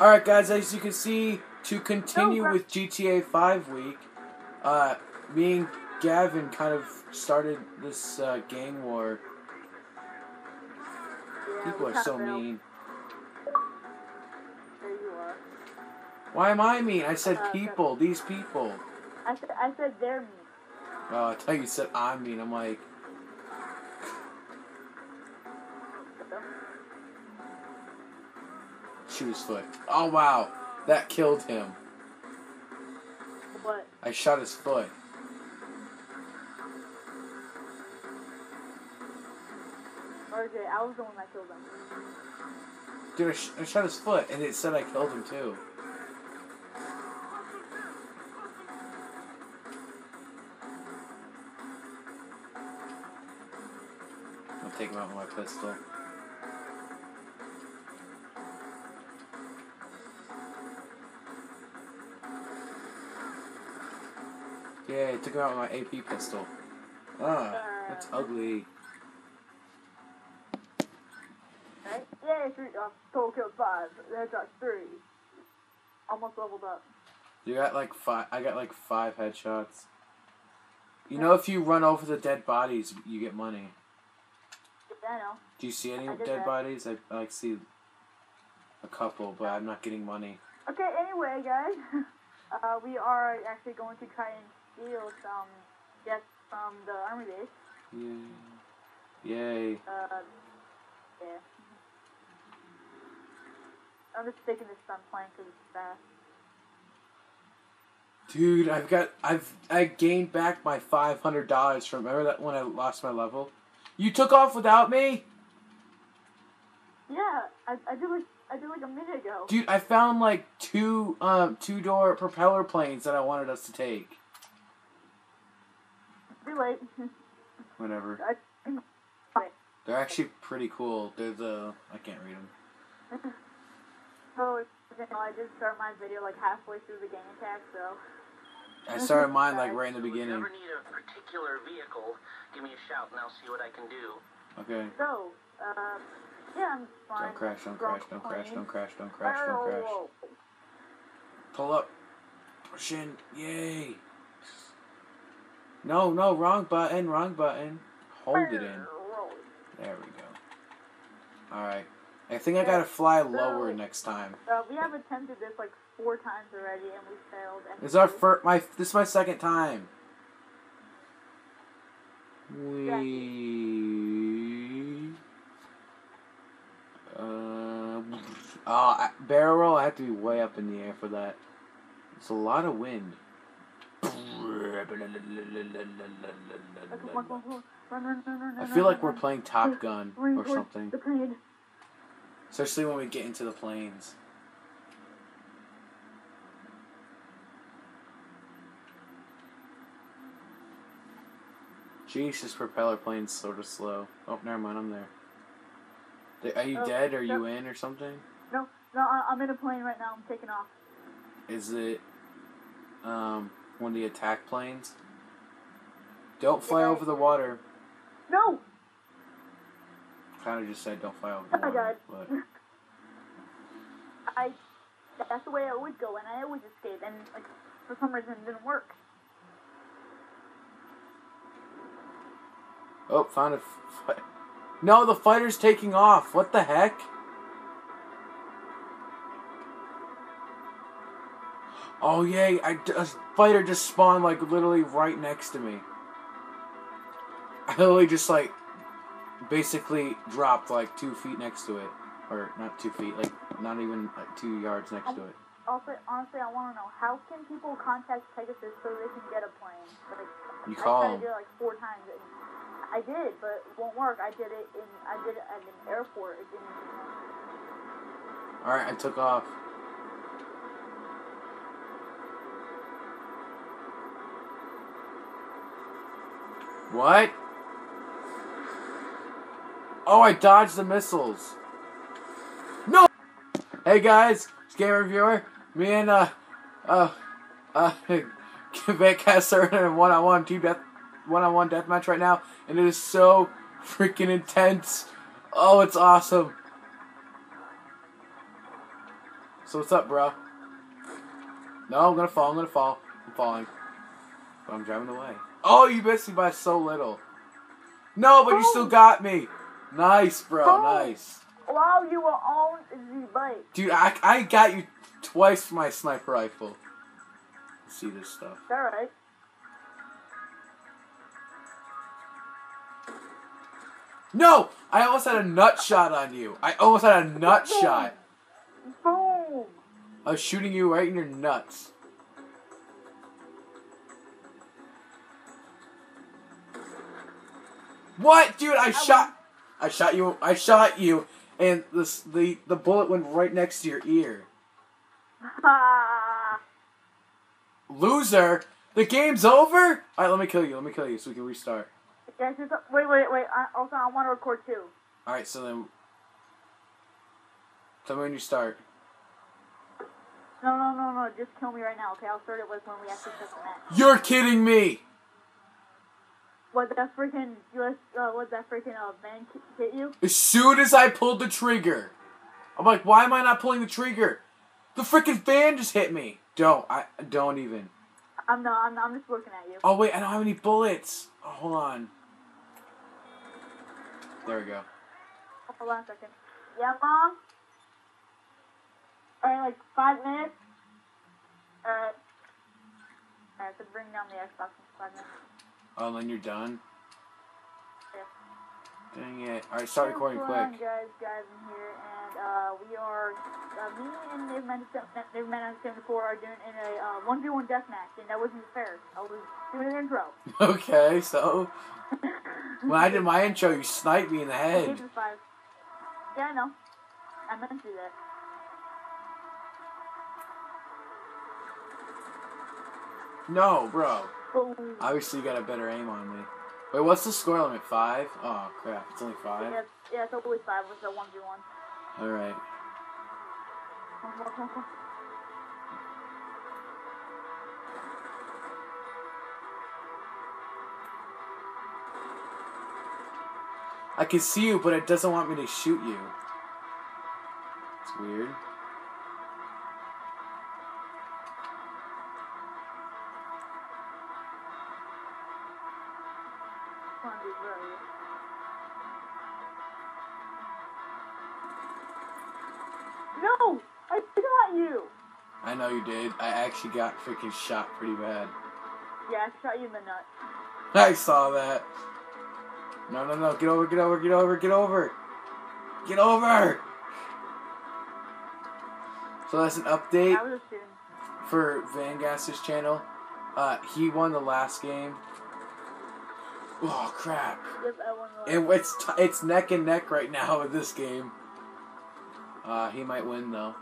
Alright, guys, as you can see, to continue No, with GTA 5 week, uh, me and Gavin kind of started this uh, gang war. Yeah, People are so mean. There you are. Why am I mean? I said Uh, people, these people. I said I said they're mean. Oh, I thought you said I'm mean. I'm like, shoot his foot. Oh, wow. That killed him. What? I shot his foot. RJ, I was the one that killed him. Dude, I, sh- I shot his foot, and it said I killed him too. I'll take him out with my pistol. Yeah, I took him out with my AP pistol. Ah, that's ugly. Right? Yeah, three. Uh, total kill five. Headshot three. Almost leveled up. You got like five. I got like five headshots. You know, if you run over the dead bodies, you get money. Yeah. Do you see any dead that. bodies? I, I like see a couple, but I'm not getting money. Okay, anyway, guys, uh, we are actually going to try and steal some jets from the army base. Yay! Yay! Uh, yeah. I'm just sticking this stun plane because it's fast. Dude, I've got I've I gained back my five hundred dollars from remember that when I lost my level. You took off without me, Yeah, I, I did like I did like a minute ago. dude. I found like two um two door propeller planes that I wanted us to take. Too late. Whatever. They're actually pretty cool. They're the I can't read them. so you know, I did start my video like halfway through the gang attack, so I started mine like right in the If you beginning. ever need a particular vehicle, give me a shout and I'll see what I can do. Okay. so uh, yeah, I'm fine. Don't crash, don't crash, don't crash, don't crash, don't crash, don't crash. Pull up. Push in. Yay. No, no, wrong button, wrong button. Hold it in. There we go. Alright. I think I gotta fly lower next time. Uh, we have attempted this like four times already, and we failed. This is our first, my, this is my second time. We. Uh, oh, barrel roll. I have to be way up in the air for that. It's a lot of wind. Okay, come on, come on, come on. Run, run, run, run, I feel like we're playing Top Gun or something. Especially when we get into the planes. Jeez, this propeller plane's sort of slow. Oh, never mind, I'm there. Are you Oh, dead? Are no. you in or something? No, no, I- I'm in a plane right now. I'm taking off. Is it um one of the attack planes? Don't fly Yeah. over the water. No. Kind of just said don't fly over the Oh my water, god. but I. That's the way I always go, and I always escape, and like for some reason it didn't work. oh, found a. Fi- no, the fighter's taking off. What the heck? Oh yay! I a fighter just spawned like literally right next to me. I literally just like basically dropped like two feet next to it, or not two feet, like not even like two yards next to it. Also, honestly, I want to know how can people contact Pegasus so they can get a plane? Like, You I call tried to do it like four times. And I did, but it won't work. I did it in. I did it at an airport. It didn't. All right, I took off. What? Oh, I dodged the missiles. No. Hey guys, it's Game Reviewer. Me and uh, uh, uh, Vicast are in a one-on-one team death, one-on-one deathmatch right now, and it is so freaking intense. Oh, it's awesome. So what's up, bro? No, I'm gonna fall. I'm gonna fall. I'm falling. But I'm driving away. Oh, you missed me by so little. No, but you still Oh. got me. Nice, bro. Oh. Nice. While you were on the bike. Dude, I, I got you twice for my sniper rifle. See this stuff. Alright. No! I almost had a nut shot on you. I almost had a nut shot. Boom! I was shooting you right in your nuts. What, dude? I shot. I shot you. I shot you, and this the the bullet went right next to your ear. Ha! Loser. The game's over. All right, let me kill you. Let me kill you so we can restart. Guys, wait, wait, wait. I, also, I want to record too. All right, so then. Tell me when you start. No, no, no, no. Just kill me right now, okay? I'll start it with when we actually set the match. You're kidding me. What that freaking US? Uh, what that freaking uh van ki- hit you? As soon as I pulled the trigger, I'm like, why am I not pulling the trigger? The freaking fan just hit me. Don't. I don't even. I'm not. I'm, I'm just looking at you. Oh wait, I don't have any bullets. Oh, hold on. There we go. Hold on a second. Yeah, mom. Alright, like five minutes. Alright. Alright, so bring down the Xbox in five minutes. Oh, and then you're done. Yeah. Dang it! All right, start recording What's on, quick. guys, guys, in here, and uh, we are uh, me and Dave Man Dave Man 74 are doing in a uh, one v one deathmatch, and that wasn't fair. I was doing an intro. Okay, so when I did my intro, you sniped me in the head. Yeah, I know. I meant to do that. No, bro. Obviously, you got a better aim on me. Wait, what's the score limit? Five? Oh crap! It's only five. Yeah, yeah, it's only five with a one v one. All right. I can see you, but it doesn't want me to shoot you. It's weird. Come on, dude, where are you? No! I got you! I know you did. I actually got freaking shot pretty bad. Yeah, I shot you in the nut. I saw that. No, no, no. Get over, get over, get over, get over. Get over! So that's an update I was just shooting. for Van Gasser's channel. Uh, he won the last game. Oh crap! Yep, I won the And it's t- it's neck and neck right now in this game. Uh, he might win though.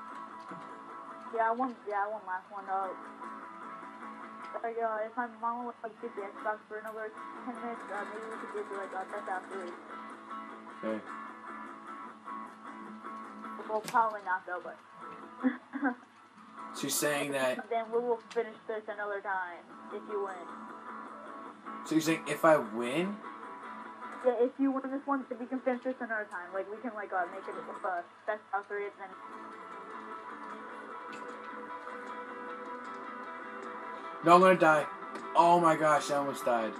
Yeah, I won. Yeah, I won last one. Uh, like, uh, if my mom would like get the Xbox for another ten minutes, uh, maybe we could get to like uh, best after. Okay. Well, probably not though, but. She's saying that? then we will finish this another time if you win. So you're saying if I win? Yeah, if you win this one, we can finish this another time. Like we can like uh, make it uh, best of three, and then No, I'm gonna die. Oh my gosh, I almost died.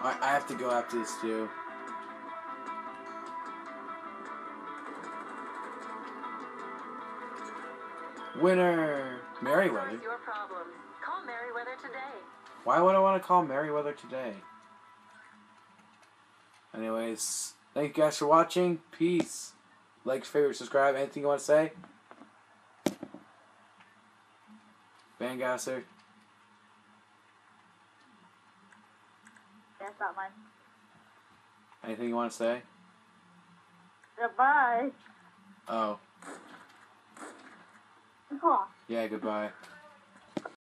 I, I have to go after this too. Winner, Merryweather. What's your problem? Call Merryweather today. Why would I want to call Merryweather today? Anyways, thank you guys for watching. Peace. Like, favorite, subscribe. Anything you want to say? Van Gasser. that's not mine. Anything you want to say? Goodbye. Oh, Oh. yeah, goodbye.